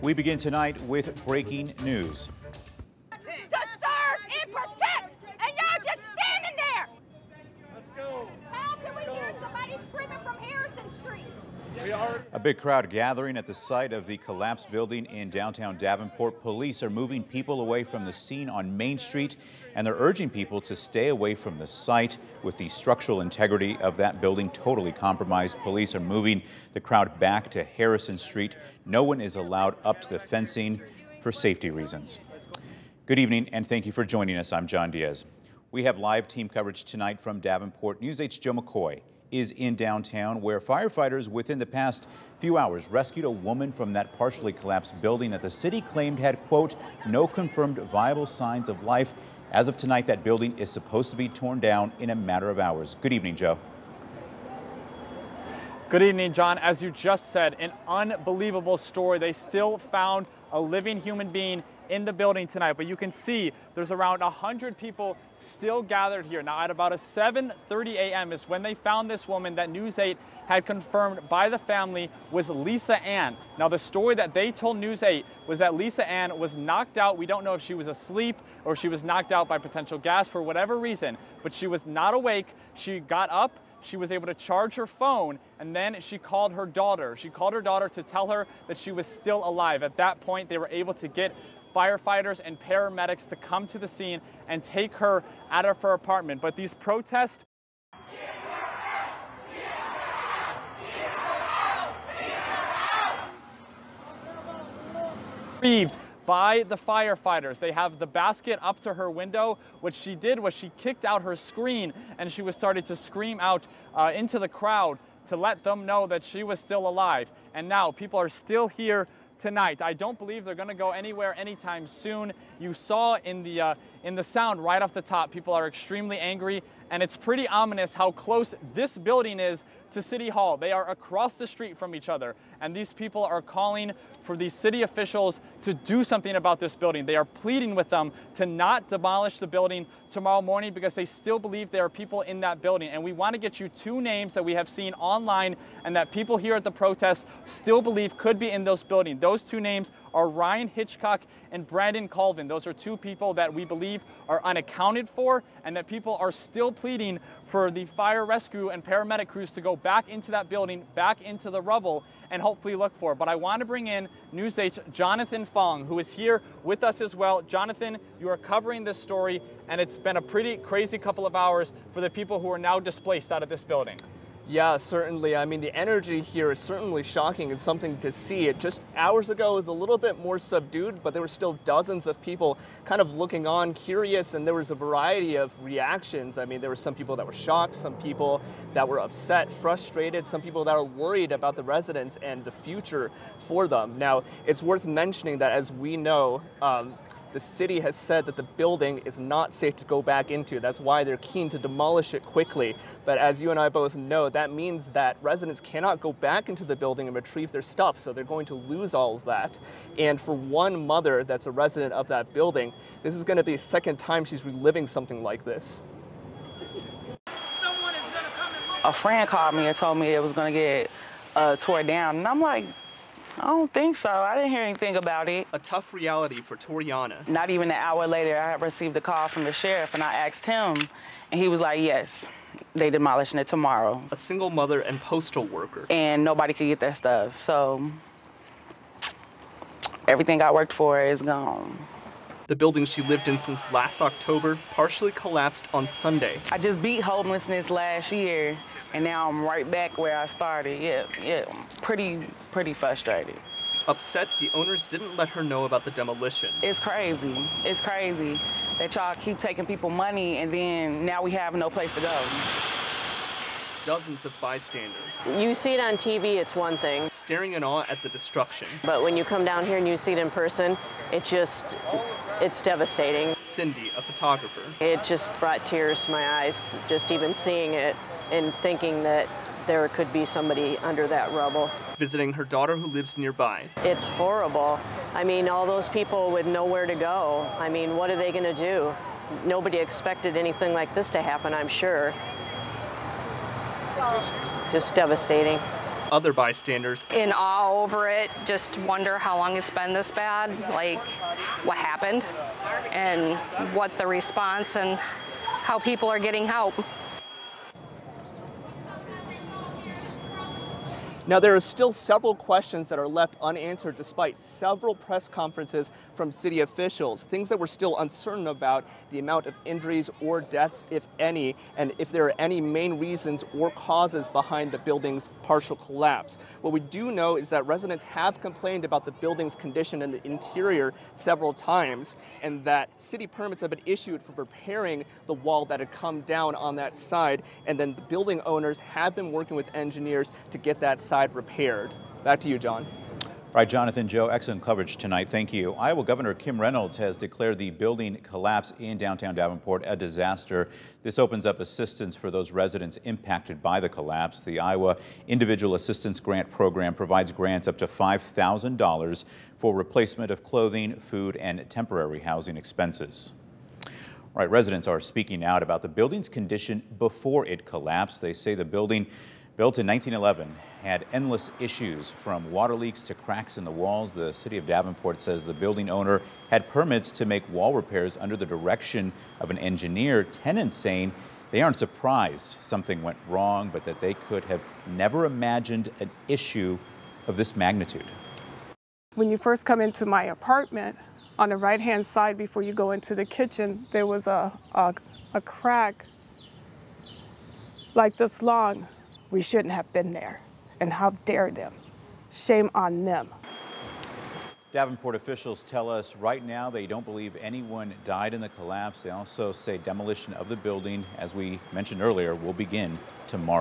We begin tonight with breaking news. To serve and protect, and y'all just standing there. Let's go. How can we hear somebody screaming from Harrison Street? We are. A big crowd gathering at the site of the collapsed building in downtown Davenport. Police are moving people away from the scene on Main Street, and they're urging people to stay away from the site with the structural integrity of that building totally compromised. Police are moving the crowd back to Harrison Street. No one is allowed up to the fencing for safety reasons. Good evening, and thank you for joining us. I'm John Diaz. We have live team coverage tonight from Davenport. News 8's Joe McCoy is in downtown where firefighters within the past few hours rescued a woman from that partially collapsed building that the city claimed had, quote, no confirmed viable signs of life. As of tonight, that building is supposed to be torn down in a matter of hours. Good evening, Joe. Good evening, John. As you just said, an unbelievable story. They still found a living human being in the building tonight, but you can see there's around 100 people still gathered here. Now, at about a 7.30 a.m. is when they found this woman that News 8 had confirmed by the family was Lisa Ann. Now, the story that they told News 8 was that Lisa Ann was knocked out. We don't know if she was asleep or she was knocked out by potential gas for whatever reason, but she was not awake. She got up she was able to charge her phone and then she called her daughter. She called her daughter to tell her that she was still alive. At that point, they were able to get firefighters and paramedics to come to the scene and take her out of her apartment. But these protests by the firefighters. They have the basket up to her window. What she did was she kicked out her screen and she was started to scream out uh, into the crowd to let them know that she was still alive. And now people are still here tonight. I don't believe they're going to go anywhere anytime soon. You saw in the uh, in the sound right off the top, people are extremely angry, and it's pretty ominous how close this building is to City Hall. They are across the street from each other, and these people are calling for these city officials to do something about this building. They are pleading with them to not demolish the building tomorrow morning because they still believe there are people in that building. And we want to get you two names that we have seen online and that people here at the protest still believe could be in those buildings. Those two names are Ryan Hitchcock and Brandon Colvin. Those are two people that we believe are unaccounted for and that people are still pleading for the fire rescue and paramedic crews to go back into that building, back into the rubble, and hopefully look for. But I want to bring in News 8's Jonathan Fong, who is here with us as well. Jonathan, you are covering this story, and it's been a pretty crazy couple of hours for the people who are now displaced out of this building. Yeah, certainly. I mean, the energy here is certainly shocking. It's something to see. It just hours ago was a little bit more subdued, but there were still dozens of people kind of looking on, curious, and there was a variety of reactions. I mean, there were some people that were shocked, some people that were upset, frustrated, some people that are worried about the residents and the future for them. Now, it's worth mentioning that as we know, um, the city has said that the building is not safe to go back into. That's why they're keen to demolish it quickly. But as you and I both know, that means that residents cannot go back into the building and retrieve their stuff, so they're going to lose all of that. And for one mother that's a resident of that building, this is going to be the second time she's reliving something like this. A friend called me and told me it was going to get uh, tore down, and I'm like, I don't think so. I didn't hear anything about it. A tough reality for Toriana. Not even an hour later, I received a call from the sheriff, and I asked him, and he was like, yes, they demolishing it tomorrow. A single mother and postal worker. And nobody could get their stuff. So everything I worked for is gone. The building she lived in since last October partially collapsed on Sunday. I just beat homelessness last year, and now I'm right back where I started. Yeah, yeah, pretty, pretty frustrated. Upset, the owners didn't let her know about the demolition. It's crazy. It's crazy that y'all keep taking people money, and then now we have no place to go dozens of bystanders. You see it on TV, it's one thing. Staring in awe at the destruction. But when you come down here and you see it in person, it just, it's devastating. Cindy, a photographer. It just brought tears to my eyes, just even seeing it and thinking that there could be somebody under that rubble. Visiting her daughter who lives nearby. It's horrible. I mean, all those people with nowhere to go. I mean, what are they going to do? Nobody expected anything like this to happen, I'm sure. Just devastating. Other bystanders in awe over it, just wonder how long it's been this bad, like what happened, and what the response and how people are getting help. Now, there are still several questions that are left unanswered despite several press conferences from city officials, things that we're still uncertain about the amount of injuries or deaths, if any, and if there are any main reasons or causes behind the building's partial collapse. What we do know is that residents have complained about the building's condition in the interior several times, and that city permits have been issued for repairing the wall that had come down on that side, and then the building owners have been working with engineers to get that side side repaired. Back to you, John. All right, Jonathan, Joe, excellent coverage tonight. Thank you. Iowa Governor Kim Reynolds has declared the building collapse in downtown Davenport a disaster. This opens up assistance for those residents impacted by the collapse. The Iowa Individual Assistance Grant Program provides grants up to $5,000 for replacement of clothing, food, and temporary housing expenses. All right, residents are speaking out about the building's condition before it collapsed. They say the building Built in 1911, had endless issues from water leaks to cracks in the walls. The city of Davenport says the building owner had permits to make wall repairs under the direction of an engineer. Tenants saying they aren't surprised something went wrong, but that they could have never imagined an issue of this magnitude. When you first come into my apartment, on the right hand side before you go into the kitchen, there was a, a, a crack like this long we shouldn't have been there. And how dare them? Shame on them. Davenport officials tell us right now they don't believe anyone died in the collapse. They also say demolition of the building, as we mentioned earlier, will begin tomorrow.